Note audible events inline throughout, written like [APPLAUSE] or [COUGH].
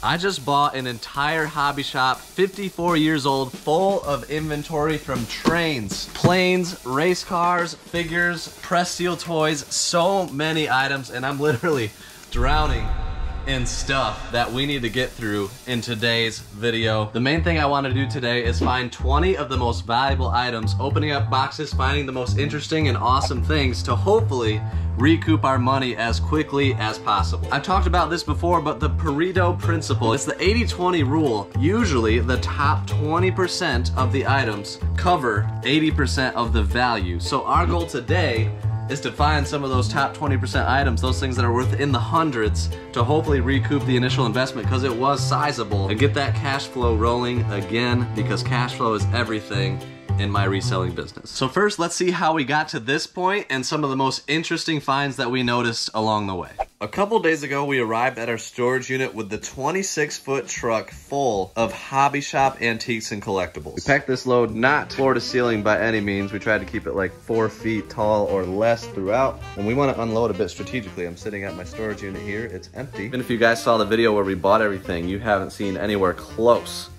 I just bought an entire hobby shop, 54 years old, full of inventory from trains, planes, race cars, figures, press steel toys, so many items, and I'm literally drowning in stuff that we need to get through in today's video. The main thing I want to do today is find 20 of the most valuable items, opening up boxes, finding the most interesting and awesome things to hopefully recoup our money as quickly as possible. I've talked about this before, but the Pareto principle, it's the 80-20 rule. Usually the top 20% of the items cover 80% of the value. So our goal today is to find some of those top 20% items, those things that are worth in the hundreds, to hopefully recoup the initial investment because it was sizable and get that cash flow rolling again because cash flow is everything in my reselling business. So first, let's see how we got to this point and some of the most interesting finds that we noticed along the way. A couple days ago, we arrived at our storage unit with the 26 foot truck full of hobby shop antiques and collectibles. We packed this load not floor to ceiling by any means. We tried to keep it like four feet tall or less throughout. And we want to unload a bit strategically. I'm sitting at my storage unit here. It's empty. Even if you guys saw the video where we bought everything, you haven't seen anywhere close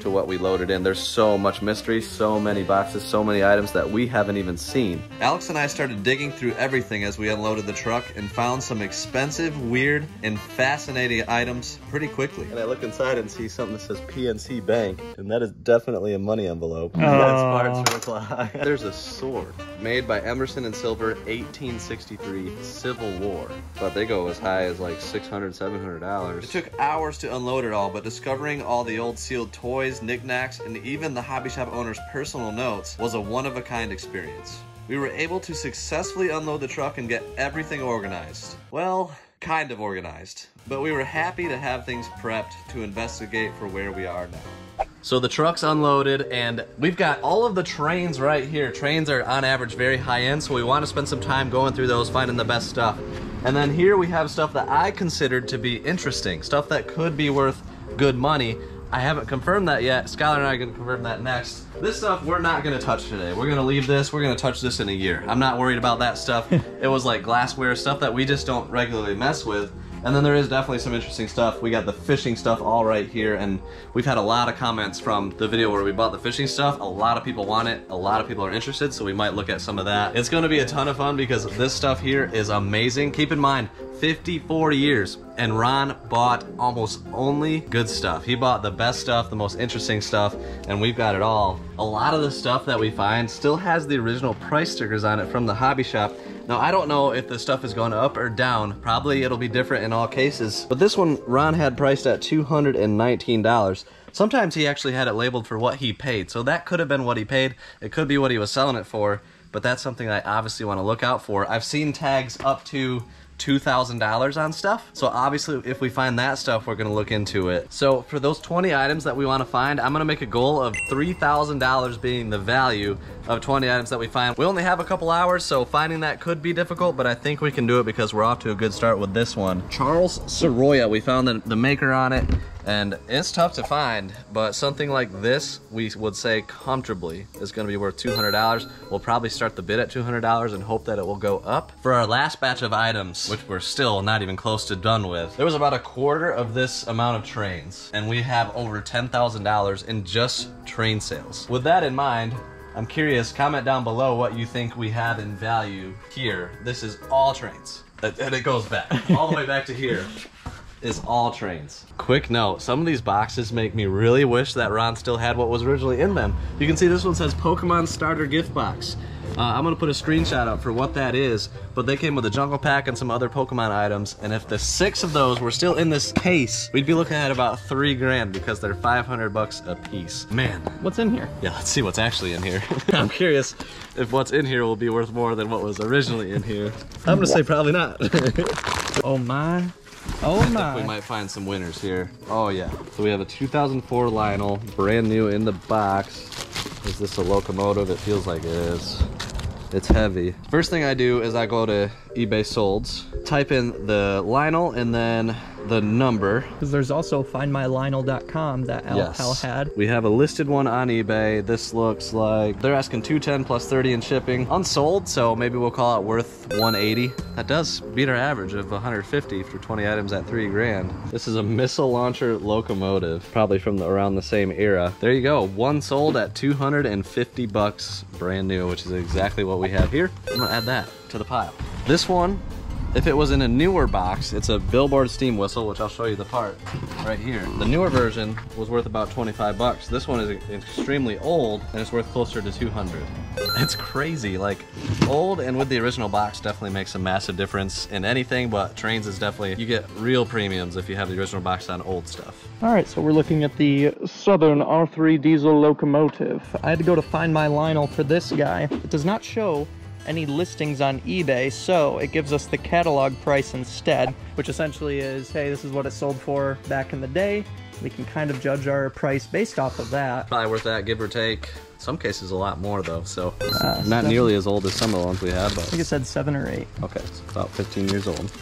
to what we loaded in. There's so much mystery, so many boxes, so many items that we haven't even seen. Alex and I started digging through everything as we unloaded the truck and found some expensive, weird, and fascinating items pretty quickly. And I look inside and see something that says PNC Bank, and that is definitely a money envelope. Oh. [LAUGHS] There's a sword made by Emerson and Silver, 1863 Civil War. But they go as high as like 600 $700. It took hours to unload it all, but discovering all the old sealed toys, knickknacks, and even the hobby shop owner's personal notes was a one-of-a-kind experience. We were able to successfully unload the truck and get everything organized. Well, kind of organized. But we were happy to have things prepped to investigate for where we are now. So the truck's unloaded and we've got all of the trains right here. Trains are on average very high end, so we want to spend some time going through those, finding the best stuff. And then here we have stuff that I considered to be interesting, stuff that could be worth good money. I haven't confirmed that yet. Skylar and I are gonna confirm that next. This stuff we're not gonna touch today. We're gonna leave this, we're gonna touch this in a year. I'm not worried about that stuff. [LAUGHS] it was like glassware stuff that we just don't regularly mess with. And then there is definitely some interesting stuff. We got the fishing stuff all right here, and we've had a lot of comments from the video where we bought the fishing stuff. A lot of people want it, a lot of people are interested, so we might look at some of that. It's gonna be a ton of fun because this stuff here is amazing. Keep in mind, 54 years, and Ron bought almost only good stuff. He bought the best stuff, the most interesting stuff, and we've got it all. A lot of the stuff that we find still has the original price stickers on it from the hobby shop. Now, I don't know if the stuff is going up or down. Probably it'll be different in all cases. But this one, Ron had priced at $219. Sometimes he actually had it labeled for what he paid. So that could have been what he paid. It could be what he was selling it for. But that's something I obviously want to look out for. I've seen tags up to $2,000 on stuff. So obviously if we find that stuff, we're gonna look into it. So for those 20 items that we wanna find, I'm gonna make a goal of $3,000 being the value of 20 items that we find. We only have a couple hours, so finding that could be difficult, but I think we can do it because we're off to a good start with this one. Charles Soroya, we found the, the maker on it. And it's tough to find, but something like this, we would say comfortably is gonna be worth $200. We'll probably start the bid at $200 and hope that it will go up. For our last batch of items, which we're still not even close to done with, there was about a quarter of this amount of trains, and we have over $10,000 in just train sales. With that in mind, I'm curious, comment down below what you think we have in value here. This is all trains. And it goes back, all the way back to here is all trains. Quick note, some of these boxes make me really wish that Ron still had what was originally in them. You can see this one says Pokemon Starter Gift Box. Uh, I'm gonna put a screenshot up for what that is, but they came with a jungle pack and some other Pokemon items, and if the six of those were still in this case, we'd be looking at about three grand because they're 500 bucks a piece. Man. What's in here? Yeah, let's see what's actually in here. [LAUGHS] I'm curious if what's in here will be worth more than what was originally in here. I'm gonna say probably not. [LAUGHS] oh my. Oh my. we might find some winners here. Oh yeah. So we have a 2004 Lionel, brand new in the box. Is this a locomotive? It feels like it is. It's heavy. First thing I do is I go to eBay solds, type in the Lionel, and then the number. Because there's also findmylionel.com that Al, Al had. We have a listed one on eBay. This looks like they're asking 210 plus 30 in shipping. Unsold, so maybe we'll call it worth 180. That does beat our average of 150 for 20 items at three grand. This is a missile launcher locomotive, probably from the, around the same era. There you go, one sold at 250 bucks, brand new, which is exactly what we have here. I'm gonna add that to the pile. This one if it was in a newer box, it's a billboard steam whistle, which I'll show you the part right here. The newer version was worth about 25 bucks. This one is extremely old and it's worth closer to 200. It's crazy, like old and with the original box definitely makes a massive difference in anything, but trains is definitely, you get real premiums if you have the original box on old stuff. All right, so we're looking at the Southern R3 diesel locomotive. I had to go to find my Lionel for this guy. It does not show any listings on eBay, so it gives us the catalog price instead, which essentially is, hey, this is what it sold for back in the day. We can kind of judge our price based off of that. Probably worth that, give or take. Some cases a lot more though, so uh, not nearly as old as some of the ones we have. But I think it said seven or eight. Okay, it's about 15 years old.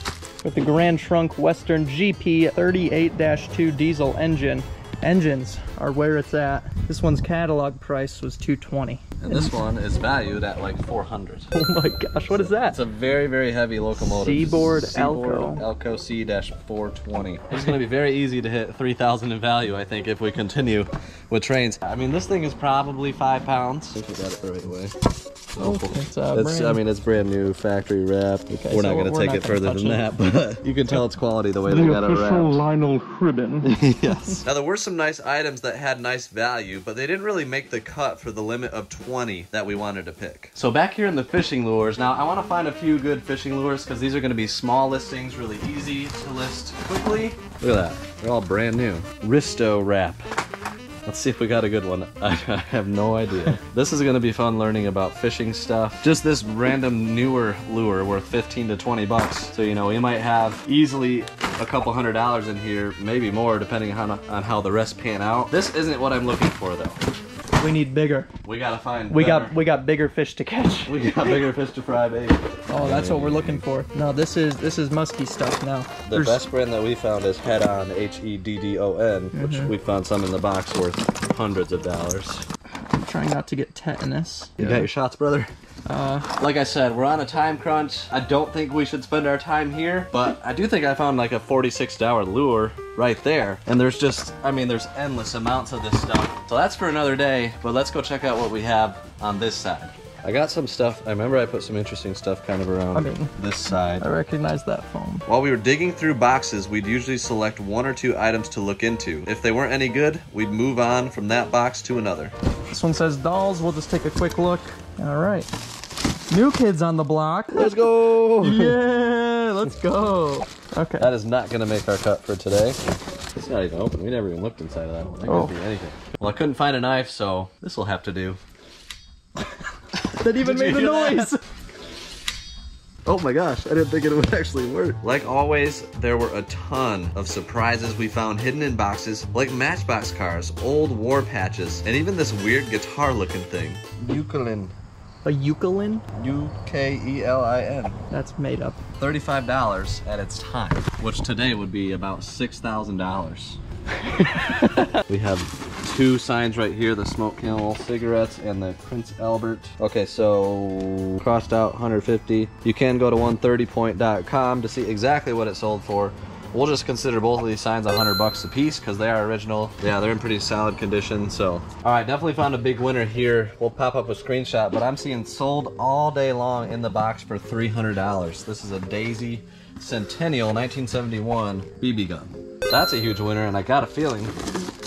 With the Grand Trunk Western GP 38-2 diesel engine, engines are where it's at. This one's catalog price was 220. And this one is valued at like 400. [LAUGHS] Oh my gosh, what is that? It's a very, very heavy locomotive. Seaboard, Seaboard Alco. Alco C-420. It's going to be very easy to hit 3,000 in value, I think, if we continue with trains. I mean, this thing is probably five pounds. I think we got it the right way. Oh, it's, uh, it's I mean, it's brand new, factory wrapped. Okay, we're so not going to take it further than it. that, but [LAUGHS] you can tell it's quality the way the they got it wrapped. The Lionel ribbon. [LAUGHS] yes. Now, there were some nice items that had nice value, but they didn't really make the cut for the limit of 20 that we wanted to pick. So back here in the fishing lures, now I want to find a few good fishing lures because these are going to be small listings, really easy to list quickly. Look at that. They're all brand new. Risto Rap. Let's see if we got a good one. [LAUGHS] I, have no idea. this is gonna be fun learning about fishing stuff. Just this random newer lure worth 15 to 20 bucks. So, you know, we might have easily a couple hundred dollars in here, maybe more, depending on, on how the rest pan out. This isn't what I'm looking for, though. We need bigger. We gotta find. We better. got we got bigger fish to catch. We got bigger fish to fry, baby. Oh, that's what we're looking for. No, this is this is musky stuff now. The There's... best brand that we found is Heddon H E D D O N, mm -hmm. which mm-hmm. we found some in the box worth hundreds of dollars. I'm trying not to get tetanus. You yeah. got your shots, brother. Uh, like I said, we're on a time crunch. I don't think we should spend our time here, but I do think I found like a $46 lure right there. And there's just, I mean, there's endless amounts of this stuff. So that's for another day, but let's go check out what we have on this side. I got some stuff. I remember I put some interesting stuff kind of around I mean, this side. I recognize that foam. While we were digging through boxes, we'd usually select one or two items to look into. If they weren't any good, we'd move on from that box to another. This one says dolls. We'll just take a quick look. All right. New kids on the block. Let's go. Yeah, let's go. Okay. That is not going to make our cut for today. It's not even open. We never even looked inside of that one. That oh. could be anything. Well, I couldn't find a knife, so this will have to do. [LAUGHS] that even made the noise. That? Oh my gosh, I didn't think it would actually work. Like always, there were a ton of surprises we found hidden in boxes, like Matchbox cars, old war patches, and even this weird guitar looking thing. Ukulele. A Ukelin? U-K-E-L-I-N. That's made up. $35 at its time, which today would be about $6,000. [LAUGHS] we have two signs right here, the Smoke Camel cigarettes and the Prince Albert. Okay, so crossed out 150. You can go to 130point.com to see exactly what it sold for. We'll just consider both of these signs 100 bucks a piece because they are original. Yeah, they're in pretty solid condition, so. All right, definitely found a big winner here. We'll pop up a screenshot, but I'm seeing sold all day long in the box for $300. This is a Daisy Centennial 1971 BB gun. That's a huge winner, and I got a feeling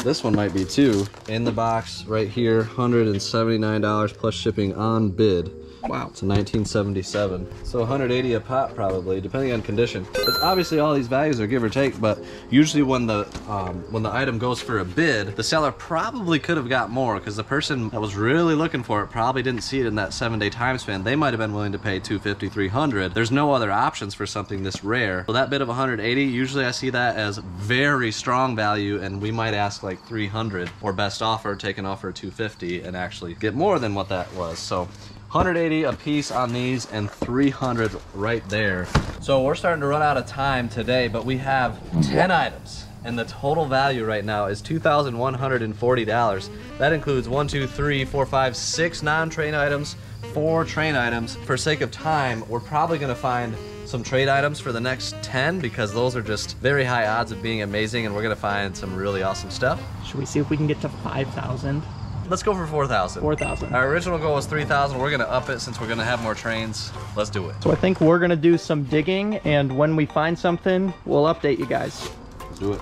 this one might be too. In the box right here, $179 plus shipping on bid. Wow. It's a 1977. So 180 a pop probably, depending on condition. It's obviously all these values are give or take, but usually when the um, when the item goes for a bid, the seller probably could have got more because the person that was really looking for it probably didn't see it in that seven day time span. They might have been willing to pay 250, 300. There's no other options for something this rare. So that bid of 180, usually I see that as very strong value and we might ask like 300 or best offer, take an offer 250 and actually get more than what that was. So 180 a piece on these and 300 right there. So we're starting to run out of time today, but we have 10 items and the total value right now is $2,140. That includes one, two, three, four, five, six non-train items, four train items. For sake of time, we're probably gonna find some trade items for the next 10 because those are just very high odds of being amazing and we're gonna find some really awesome stuff. Should we see if we can get to 5,000? Let's go for 4,000. 4,000. Our original goal was 3,000. We're gonna up it since we're gonna have more trains. Let's do it. So I think we're gonna do some digging and when we find something, we'll update you guys. Let's do it.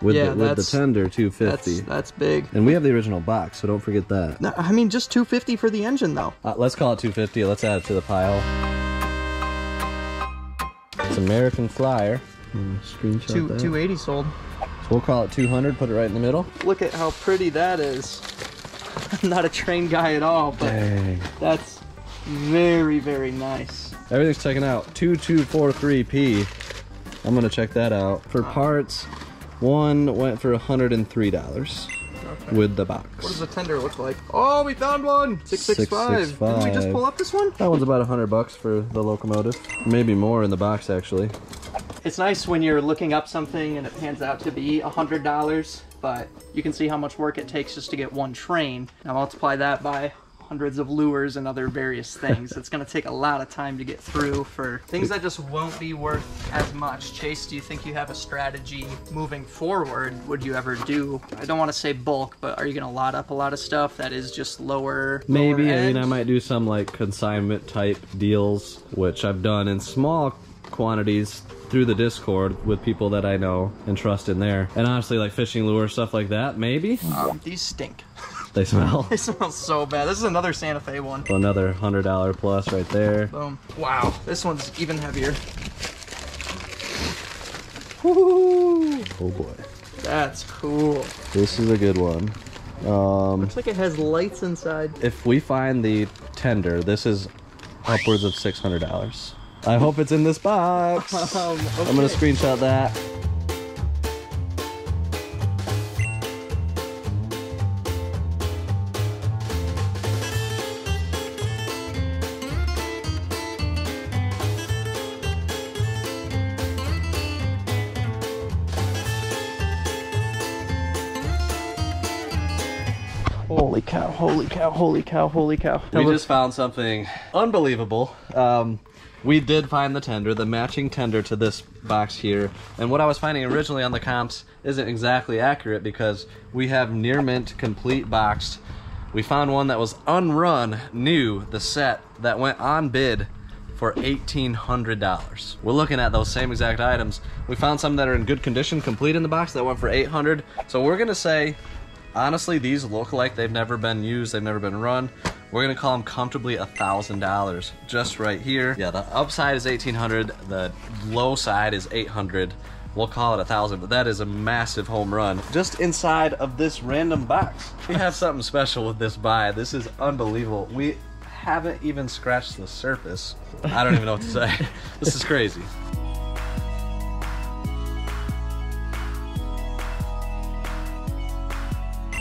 With, Yeah, the, with the tender 250. That's, that's big. And we have the original box, so don't forget that. No, I mean, just 250 for the engine though. Uh, let's call it 250. Let's add it to the pile. It's American Flyer. Hmm, Screenshot Two, that. 280 sold. So we'll call it 200. Put it right in the middle. Look at how pretty that is. I'm [LAUGHS] not a train guy at all, but Dang. that's very, very nice. Everything's checking out. 2243p. I'm gonna check that out. For parts, one went for $103 with the box. What does the tender look like? Oh, we found one! 665. Didn't we just pull up this one? That one's about 100 bucks for the locomotive. Maybe more in the box actually. It's nice when you're looking up something and it pans out to be $100, but you can see how much work it takes just to get one train. Now multiply that by hundreds of lures and other various things. it's going to take a lot of time to get through for things that just won't be worth as much. Chase, do you think you have a strategy moving forward? Would you ever do, I don't want to say bulk, but are you going to lot up a lot of stuff that is just lower? Maybe. lower I mean. I might do some like consignment type deals, which I've done in small quantities through the Discord with people that I know and trust in there. And honestly, like fishing lure stuff like that, maybe Um, these stink. [LAUGHS] they smell. [LAUGHS] They smell so bad. This is another Santa Fe one. Another hundred dollar plus right there. Boom. Wow, this one's even heavier. Oh boy, That's cool. this is a good one. Um, Looks like it has lights inside. if we find the tender, this is upwards of six hundred dollars. I hope it's in this box. [LAUGHS] Um, I'm gonna screenshot that. Holy cow, holy cow, holy cow, holy cow. We just found something unbelievable. Um, we did find the tender, the matching tender to this box here. And what I was finding originally on the comps isn't exactly accurate because we have near mint complete boxed. We found one that was unrun, new, the set that went on bid for $1,800. We're looking at those same exact items. We found some that are in good condition, complete in the box, that went for 800. So we're gonna say honestly these look like they've never been used they've never been run we're gonna call them comfortably a thousand dollars just right here. Yeah the upside is 1800 the low side is 800 we'll call it a thousand but that is a massive home run. Just inside of this random box. We have [LAUGHS] something special with this buy. This is unbelievable. We haven't even scratched the surface. I don't even know what to say. [LAUGHS] This is crazy.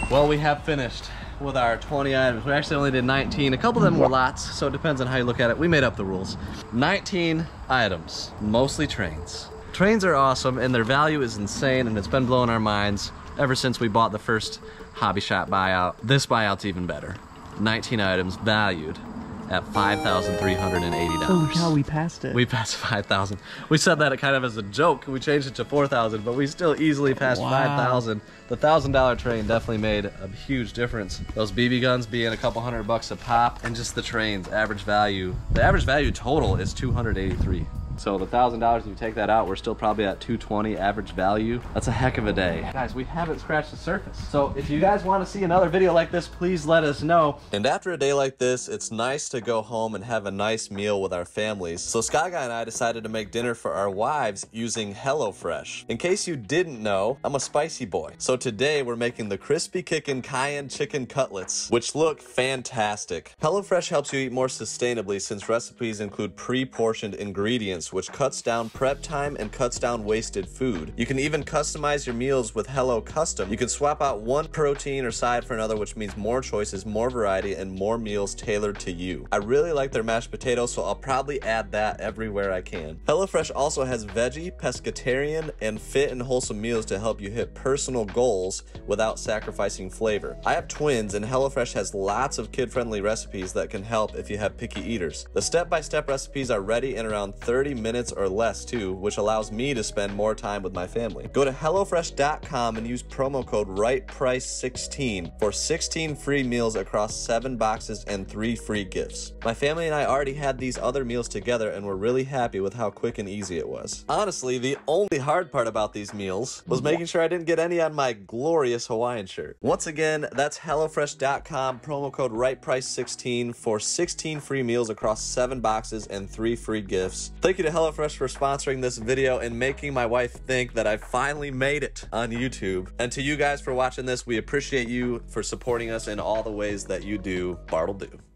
Well, we have finished with our 20 items. We actually only did 19. A couple of them were lots, so it depends on how you look at it. We made up the rules. 19 items, mostly trains. Trains are awesome and their value is insane and it's been blowing our minds ever since we bought the first hobby shop buyout. This buyout's even better. 19 items valued at $5,380. Oh, cow, we passed it. We passed 5,000. We said that it kind of as a joke. We changed it to 4,000, but we still easily passed Wow. 5,000. The $1,000 train definitely made a huge difference. Those BB guns being a couple hundred bucks a pop, and just the trains, average value. The average value total is 283. So the thousand dollars, if you take that out, we're still probably at 220 average value. That's a heck of a day. Guys, we haven't scratched the surface. So if you guys want to see another video like this, please let us know. And after a day like this, it's nice to go home and have a nice meal with our families. So Sky Guy and I decided to make dinner for our wives using HelloFresh. In case you didn't know, I'm a spicy boy. So today we're making the crispy kickin' cayenne chicken cutlets, which look fantastic. HelloFresh helps you eat more sustainably since recipes include pre-portioned ingredients Which cuts down prep time and cuts down wasted food. You can even customize your meals with Hello Custom. You can swap out one protein or side for another, which means more choices, more variety, and more meals tailored to you. I really like their mashed potatoes, so I'll probably add that everywhere I can. HelloFresh also has veggie, pescatarian, and fit and wholesome meals to help you hit personal goals without sacrificing flavor. I have twins, and HelloFresh has lots of kid friendly recipes that can help if you have picky eaters. The step by step recipes are ready in around 30 minutes or less, too, which allows me to spend more time with my family. Go to HelloFresh.com and use promo code RightPrice16 for 16 free meals across 7 boxes and 3 free gifts. My family and I already had these other meals together and were really happy with how quick and easy it was. Honestly, the only hard part about these meals was making sure I didn't get any on my glorious Hawaiian shirt. Once again, that's HelloFresh.com, promo code RightPrice16 for 16 free meals across 7 boxes and 3 free gifts. Thank you to HelloFresh for sponsoring this video and making my wife think that I finally made it on YouTube. And to you guys for watching this, we appreciate you for supporting us in all the ways that you do. Bartle do.